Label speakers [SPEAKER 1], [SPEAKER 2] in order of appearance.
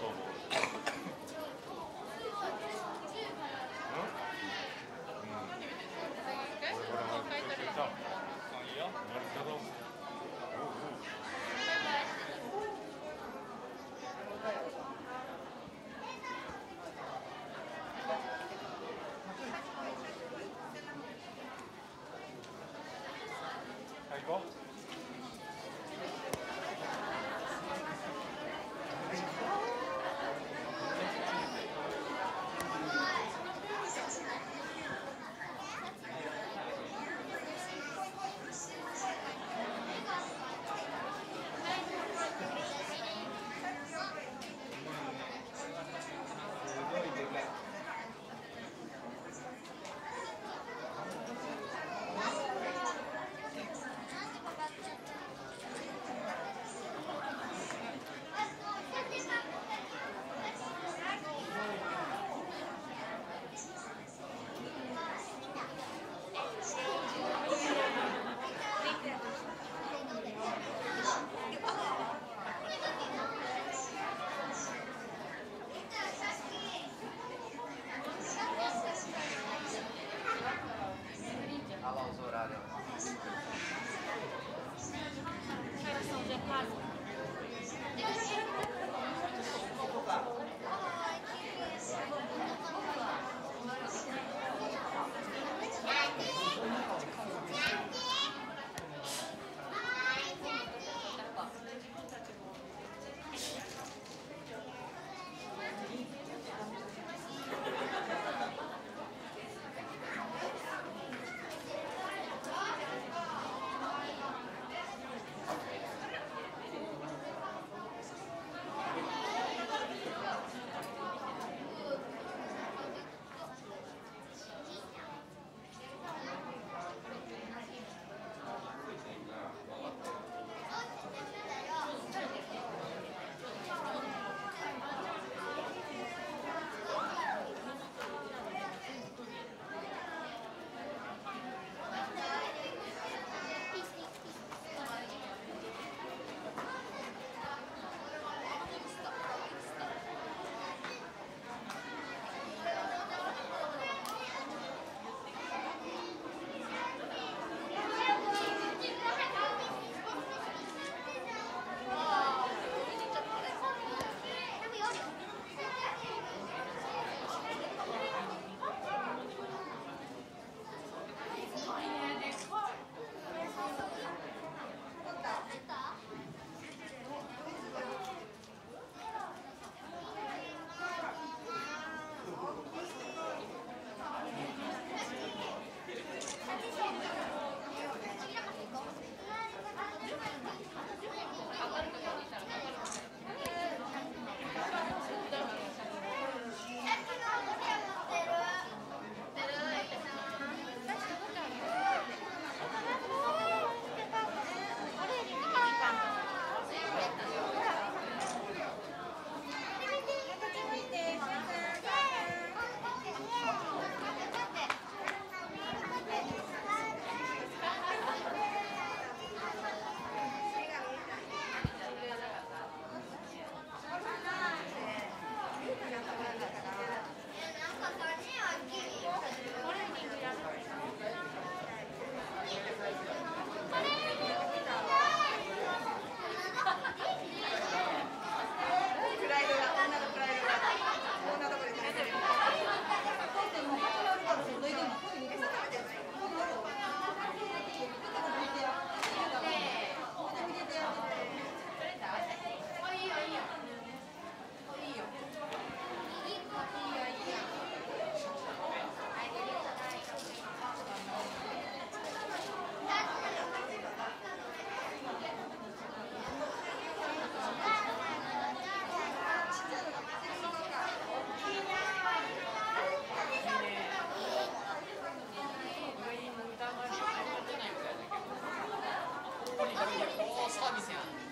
[SPEAKER 1] Council Gracias. 超级强。